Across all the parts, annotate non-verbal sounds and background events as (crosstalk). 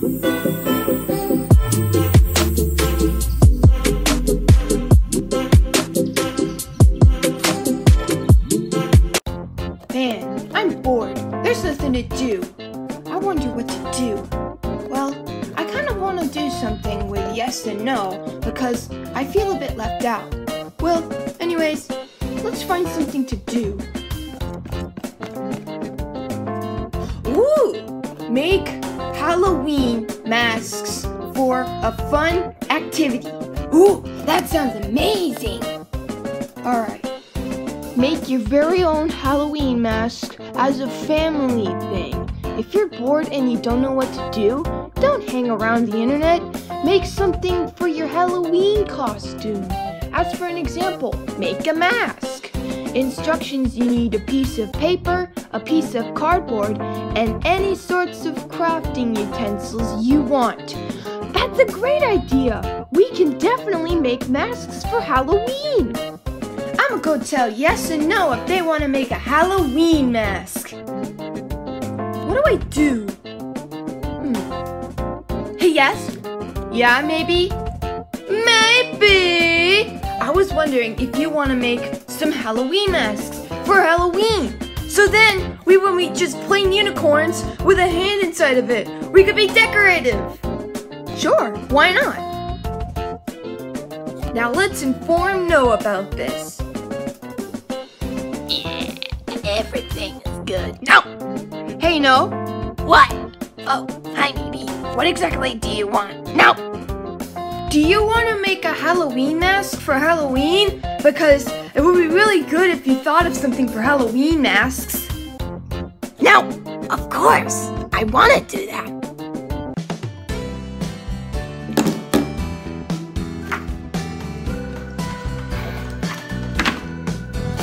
Man, I'm bored. There's nothing to do. I wonder what to do. Well, I kind of want to do something with yes and no because I feel a bit left out. Well, anyways, let's find something to do. Ooh! Make Halloween masks for a fun activity. Ooh, that sounds amazing! Alright. Make your very own Halloween mask as a family thing. If you're bored and you don't know what to do, don't hang around the internet. Make something for your Halloween costume. As for an example, make a mask. Instructions you need a piece of paper, a piece of cardboard, and any sorts of crafting utensils you want. That's a great idea! We can definitely make masks for Halloween! I'ma go tell yes and no if they want to make a Halloween mask. What do I do? Hmm. Hey, yes? Yeah, maybe? Maybe! I was wondering if you want to make some Halloween masks for Halloween. So then, we would meet just plain unicorns with a hand inside of it. We could be decorative. Sure, why not? Now let's inform Noah about this. Yeah, everything is good. No! Hey, No. What? Oh, hi, Mimi. What exactly do you want? No! Do you want to make a Halloween mask for Halloween? Because it would be really good if you thought of something for Halloween masks. No! Of course! I want to do that.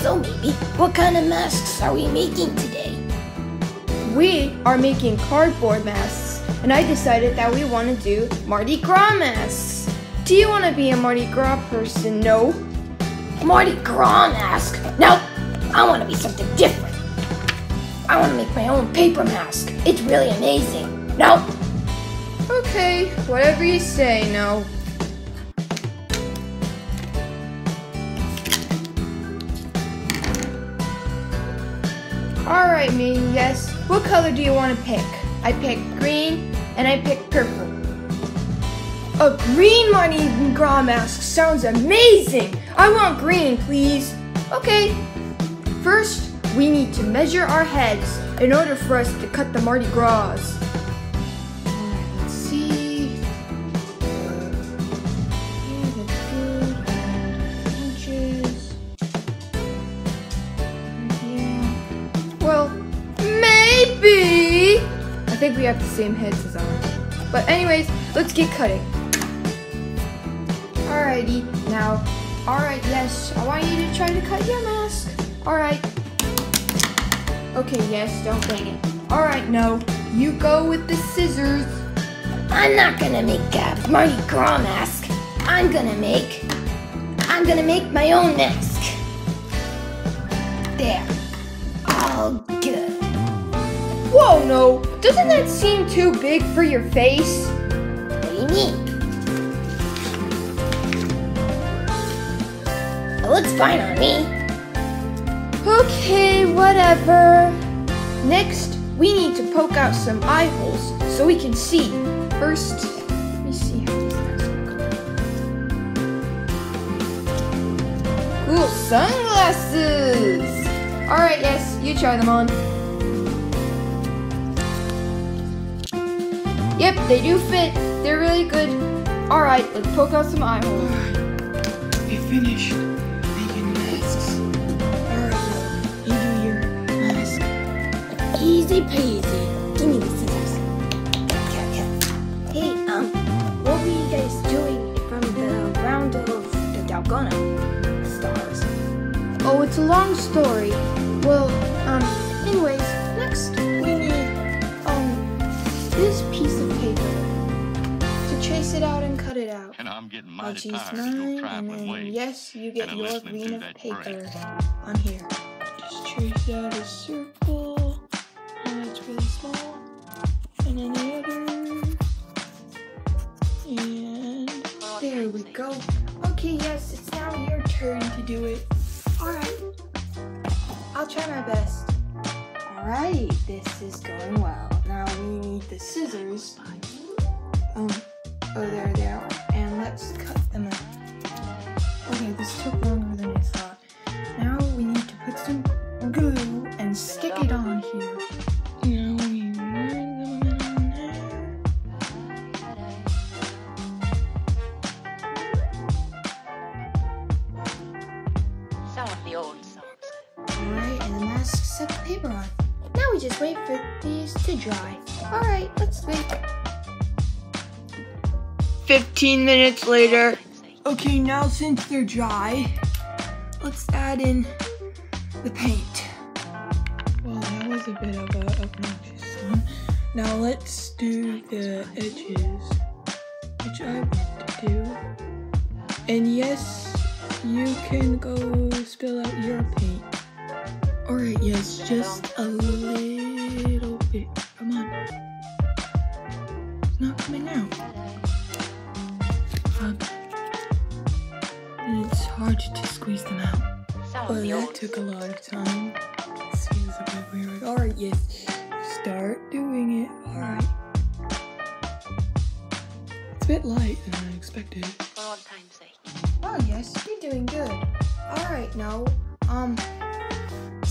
So, Mimi, what kind of masks are we making today? We are making cardboard masks, and I decided that we want to do Mardi Gras masks. Do you want to be a Mardi Gras person? No. Mardi Gras mask? No! I want to be something different. I want to make my own paper mask. It's really amazing. No! Okay, whatever you say, No. Alright, me, yes. What color do you want to pick? I pick green and I pick purple. A green Mardi Gras mask sounds amazing! I want green, please. Okay. First, we need to measure our heads in order for us to cut the Mardi Gras. Let's see. Yeah. Well, maybe. I think we have the same heads as ours. But anyways, let's get cutting. Alrighty, now, alright, yes, I want you to try to cut your mask. Alright. Okay, yes, don't bang it. Alright, no, you go with the scissors. I'm not gonna make a Mardi Gras mask. I'm gonna make. I'm gonna make my own mask. There. All good. Whoa, no, doesn't that seem too big for your face? What do you mean? It looks fine on me. Okay, whatever. Next, we need to poke out some eye holes so we can see. First, let me see how this mask looks. Cool sunglasses! Alright, yes, you try them on. Yep, they do fit. They're really good. Alright, let's poke out some eye holes. We finished Easy peasy. Give me the scissors. Okay, okay. Hey, um, what were you guys doing from the round of the Dalgona stars? Oh, it's a long story. Well, um, anyways, next we need, um, this piece of paper to trace it out and cut it out. And I'm getting I'll mighty choose tired of mine, your and traveling then ways. yes, you get your green of paper brain. on here. Just trace out a circle, and it's really small. And then the other. And there we go. Okay, yes, it's now your turn to do it. Alright. I'll try my best. Alright, this is going well. Now we need the scissors. Um, oh, there they are. And let's cut them out. Okay, this took longer than I thought. Just wait for these to dry. Alright, let's wait. 15 minutes later. Okay, now since they're dry, let's add in the paint. Well, that was a bit of a obnoxious one. Now let's do the edges, which I want to do. And yes, you can go spill out your paint. Alright, yes, just a little bit. Come on. It's not coming out. Fuck. It's hard to squeeze them out. Some Oh, of the that took a lot of time. This feels a bit weird. Alright, yes. Start doing it. Alright. It's a bit light than I expected. for old time's sake. Oh yes, you're doing good. Alright, now, um,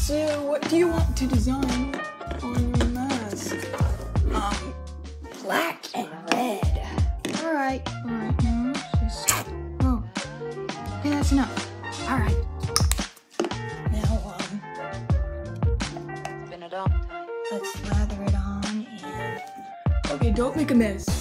So, what do you want to design on your mask? um, black and red. Alright, Alright, now just. Oh, okay, that's enough. Alright, now, um, It's been a long let's lather it on and. okay, don't make a mess.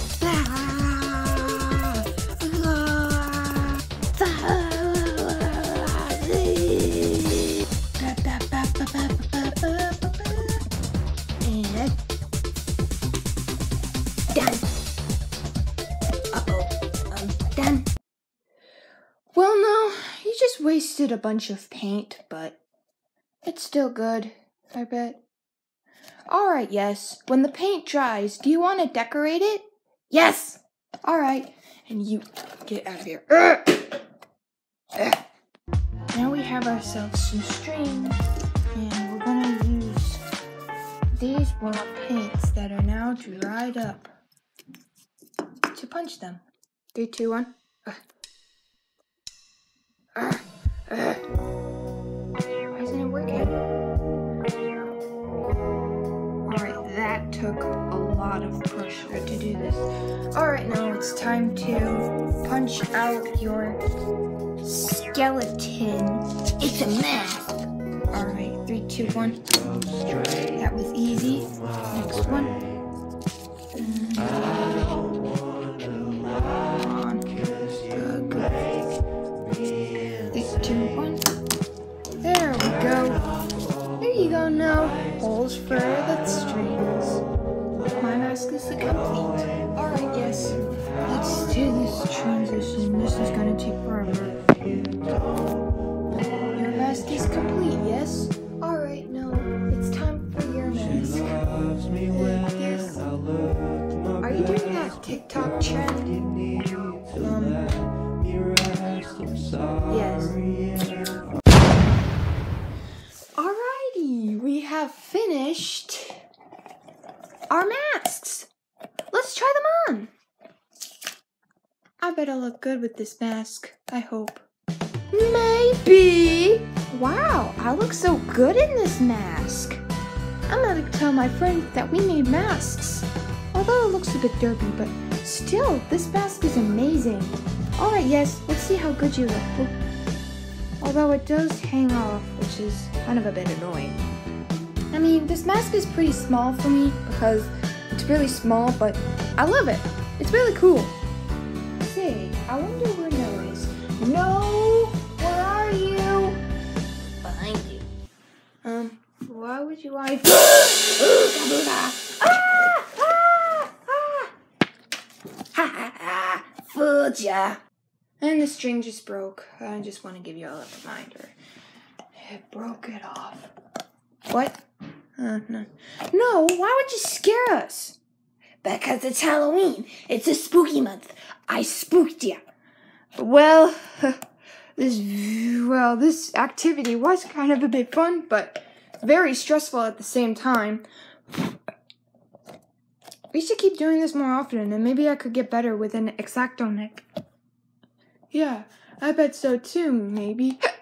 A bunch of paint, but it's still good, I bet. Alright, yes. When the paint dries, do you want to decorate it? Yes! Alright, and you get out of here. Ugh. (coughs) Ugh. Now we have ourselves some string, and we're gonna use these were paints that are now dried up to punch them. Three, two, one. Ugh. Ugh. Why isn't it working? Alright, that took a lot of pressure to do this. Alright, now it's time to punch out your skeleton. It's a mask. Alright, three, two, one. That was easy. Next one. Come The strings. My mask is complete. Alright, yes. Let's do this transition. This is gonna take forever. Your mask is complete, yes? Alright, now it's time for your mask. Yes. Are you doing that TikTok trend? Um, yes. Alrighty, we have finished our masks. Let's try them on. I bet I look good with this mask. I hope. Maybe. Wow, I look so good in this mask. I'm gonna tell my friend that we made masks. Although it looks a bit derpy, but still, this mask is amazing. Alright, yes, let's see how good you look. Although it does hang off, which is kind of a bit annoying. I mean, this mask is pretty small for me because it's really small, but I love it. It's really cool. Say, I wonder where Noah is. No, where are you? Behind you. Um, why would you want (gasps) to? ah! Ah! Ah! Fooled ya. And the string just broke. I just want to give you all a reminder. It broke it off. What? Uh, no. No, why would you scare us? Because it's Halloween. It's a spooky month. I spooked you. Well, (laughs) this well, this activity was kind of a bit fun, but very stressful at the same time. We should keep doing this more often, and maybe I could get better with an exacto neck. Yeah, I bet so too, maybe. (laughs)